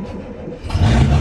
ハハハハ!